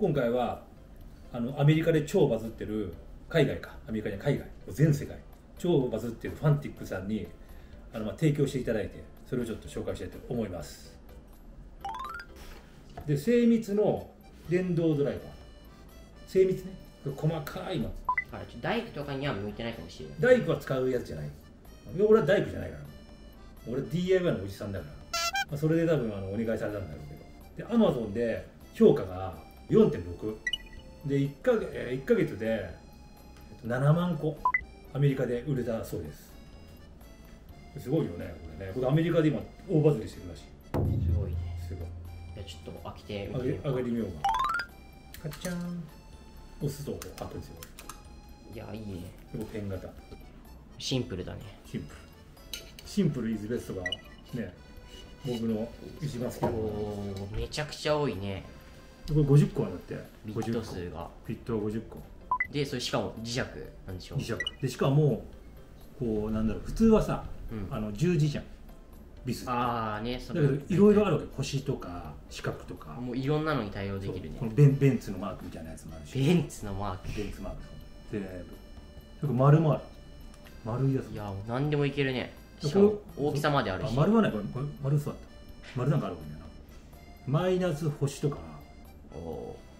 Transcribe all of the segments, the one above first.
今回はあのアメリカで超バズってる海外か。アメリカじゃない海外。全世界。超バズってるファンティックさんにあのまあ提供していただいてそれをちょっと紹介したいと思います。で精密の電動ドライバー。精密ね。細かいの。あれちょ大工とかには向いてないかもしれない。大工は使うやつじゃない。俺は大工じゃないから。俺 DIY のおじさんだから、まあ、それで多分あのお願いされたんだろうけど。でアマゾンで評価が4.6で1かえー1ヶ月でえっと7万個。アメリカで売れたそうです。すごいよねこれね。これアメリカで今大バズりしてるらしい。すごいね。すごい。じゃあちょっと開けてみ上げてみようか上げてみようか。カッチャン。押すとこう開くんですよ。いやいいね。ペン型。シンプルだね。シンプル。シンプルイズベストがね僕の一番好きなめちゃくちゃ多いねれ50個はだって。ビット50個。数が。ビットは50個。でそれしかも磁石なんでしょ？う磁石。でしかもこうなんだろう普通はさ、うん。あの十字じゃん。ビスだああねそけどいろいろあるわけ。星とか四角とか。もういろんなのに対応できるね。このベンベンツのマークみたいなやつもあるし。ベンツのマーク。ベンツマーク。全部それから丸もある。丸いやついや何でもいけるね。しかも大きさまであるし。あ丸はない。これ丸そうだった丸なんかあるわけだよな。マイナス星とか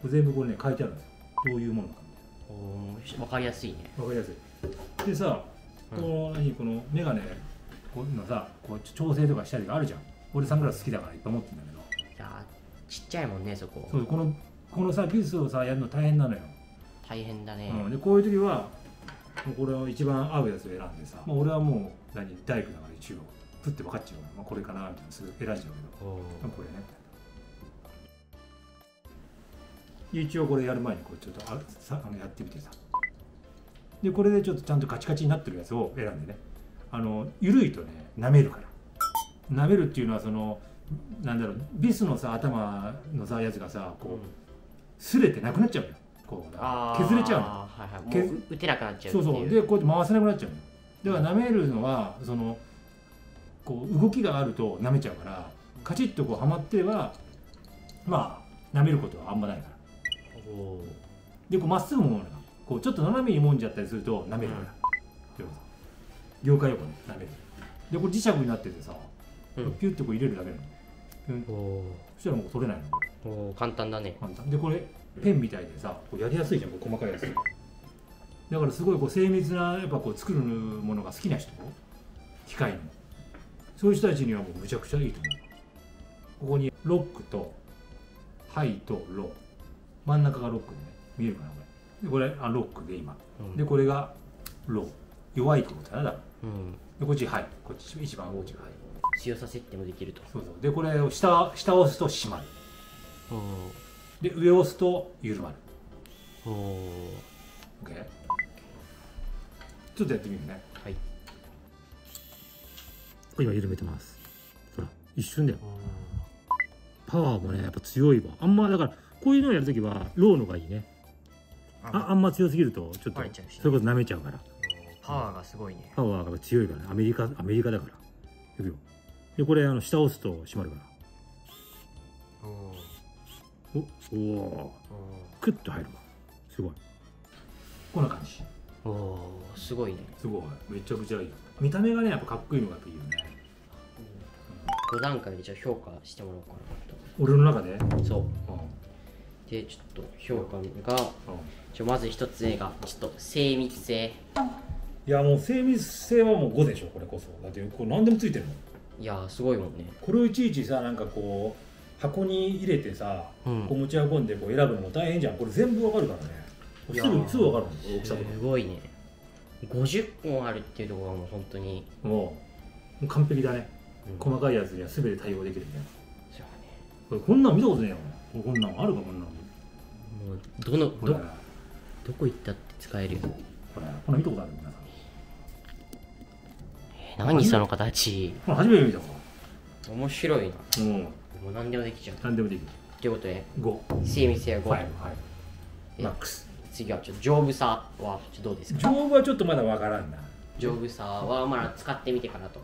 全部これね書いてあるんですよ。どういうものかーおー分かりやすいね。わかりやすい。でさこの,、何このメガネこういうのさこう調整とかしたりがあるじゃん。俺サングラス好きだからいっぱい持ってるんだけど。いやーちっちゃいもんねそこ。そうこのこのさビスをさやるの大変なのよ、大変だね、うん、でこういう時はもうこれを一番合うやつを選んでさ、まあ、俺はもう何大工だから一応。プッて分かっちゃうから、まあ、これかなみたいなすぐ選んじゃうけど。これね一応これやる前にこうちょっとあさあのやってみてさ。でこれでちょっとちゃんとカチカチになってるやつを選んでね。あの緩いとね舐めるから。舐めるっていうのはそのなんだろうビスのさ頭のさやつがさこう擦れてなくなっちゃうのよ。こう削れちゃうの。はいはい。打てなくなっちゃうそうそう。でこうやって回せなくなっちゃうのよ。だから舐めるのはそのこう動きがあると舐めちゃうからカチッとこうはまってればまあ舐めることはあんまないからでこうまっすぐもむの。よこうちょっと斜めにもんじゃったりすると舐めるから、でもさ業界用語ね舐める。でこれ磁石になっててさ、うん。ピュッてこう入れるだけなの、うん、おそしたらもう取れないの。ーおー簡単だね。簡単。でこれペンみたいでさこうやりやすいじゃんこう細かいやつ。だからすごいこう精密なやっぱこう作るものが好きな人。機械の。そういう人たちにはもうむちゃくちゃいいと思う。ここにロックとハイとロ。ー真ん中がロックでね。見えるかなこれ。でこれあロックで今。うん。でこれがロー弱いってことだなうん。でこっちハイこっち一番大きいハイ強さ設定もできると。そうそう。でこれを下下を押すと閉まる。おで上を押すと緩まる。ー。お OK ちょっとやってみるね。はい。今緩めてます。ほら一瞬だよ。パワーもねやっぱ強いわ。あんまだからこういうのをやるときはローのがいいね。ああ。んま強すぎるとちょっとバレちゃうし。ねそういうこと舐めちゃうから。パワーがすごいね。パワーが強いからね。アメリカアメリカだから。いくよ。でこれあの下押すと閉まるから。おー。おおおおクッと入るわ。すごい。こんな感じ。ーおーすごいね。すごい。めちゃくちゃいい。よ見た目がねやっぱかっこいいのがいいよね。5段階でじゃあ評価してもらおうか俺の中で？そうでちょっと評価がちょまず一つ目がちょっと精密性。いやもう精密性はもう5でしょこれこそ。だってこれ何でもついてるもん。いやーすごいもんね。これをいちいちさなんかこう箱に入れてさ、うん。こう持ち運んでこう選ぶのも大変じゃん。これ全部わかるからね。すぐすぐわかるもん。大きさとか。すごいね。50個あるっていうところがもう本当に。もうもう完璧だね、うん。細かいやつには全て対応できるねそうね。これこんなん見たことねえよ。俺こんなんあるかこんなんもうどのどどこ行ったって使えるよ。これこんなん見たことある皆さん。えー何その形。これ初めて見たわ面白いな。うん。もう何でもできちゃう。何でもできる。ということで5精密性は5、はい。えマックス。次はちょっと丈夫さはちょっとどうですか？丈夫はちょっとまだわからんな。丈夫さはまだ使ってみてからと。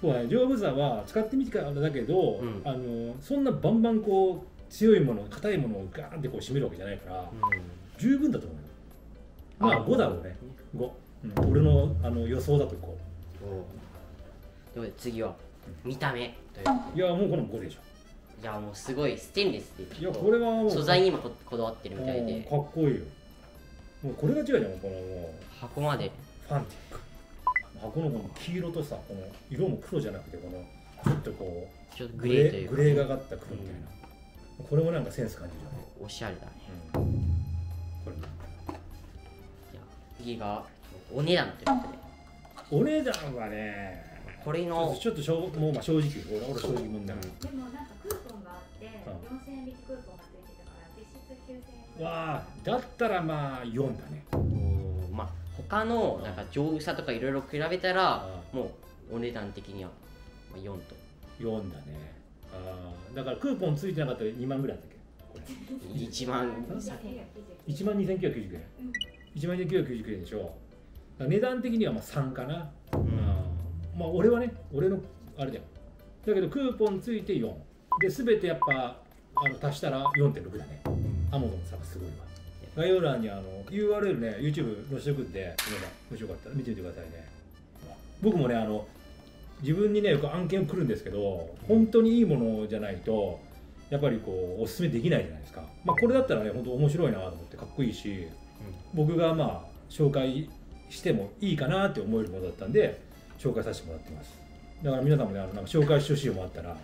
そうね丈夫さは使ってみてからだけど、うん。あのそんなバンバンこう強いもの硬いものをガーンってこう締めるわけじゃないから、十分だと思うよ。まあ5だろうね。5、うん、俺のあの予想だとこでも次は見た目。というういやもうこの5でしょ。いやもうすごいステンレスで。いやこれはもう。素材にもここだわってるみたいうんでかっこいいよ。もうこれが違うじゃんこのもう。箱まで。ファンティック。箱のこの黄色とさこの色も黒じゃなくてこのちょっとこうちょっとグレーというか。グレーがかった黒みたいな、これもなんかセンス感じるよね、おしゃれだねうん、これ。じゃあ次がお値段ということでお値段はねこれのちょっとしょもうまあ正直俺俺正直問題、うんでもなんかクーポンが。あって、うん4000円引きクーポンが。ついてたから実質9000円わあだったらまあ4だねおまあ他のなんか丈夫さとかいろいろ比べたらもうお値段的には4と4だねだからクーポンついてなかったら2万ぐらいだったっけ？これ。1万。2999 1万2990円。1万2990円でしょ値段的にはまあ3かな、うん。まあ俺はね俺のあれだよ。だけどクーポンついて4で全てやっぱあの足したら4.6だね。アマゾンさんがすごいわ。概要欄にあの URL ね YouTube 載せておくんでもしよかったら見てみてくださいね。僕もねあの自分にねよく案件来るんですけど本当にいいものじゃないとやっぱりこうおすすめできないじゃないですか、まあ、これだったらね本当面白いなと思ってかっこいいし僕がまあ紹介してもいいかなって思えるものだったんで紹介させてもらってます。だから皆さんもねあのなんか紹介してほしいものあったら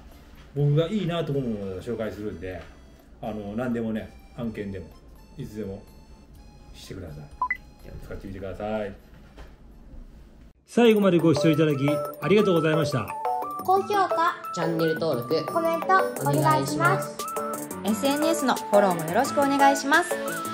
僕がいいなと思うものを紹介するんであの何でもね案件でもいつでもしてください。使ってみてください最後までご視聴いただきありがとうございました。高評価、チャンネル登録コメントお願いします。SNS のフォローもよろしくお願いします